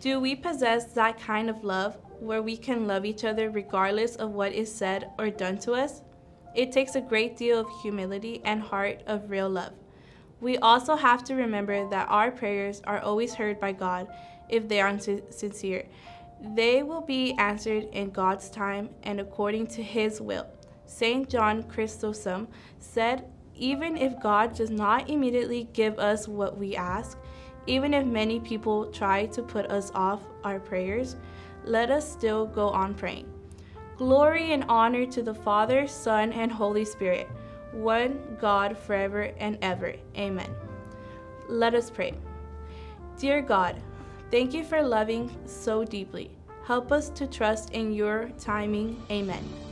Do we possess that kind of love where we can love each other regardless of what is said or done to us? It takes a great deal of humility and heart of real love. We also have to remember that our prayers are always heard by God if they are sincere. They will be answered in God's time and according to His will. St. John Chrysostom said, Even if God does not immediately give us what we ask, even if many people try to put us off our prayers, let us still go on praying. Glory and honor to the Father, Son, and Holy Spirit, one God forever and ever. Amen. Let us pray. Dear God, thank you for loving so deeply. Help us to trust in your timing. Amen.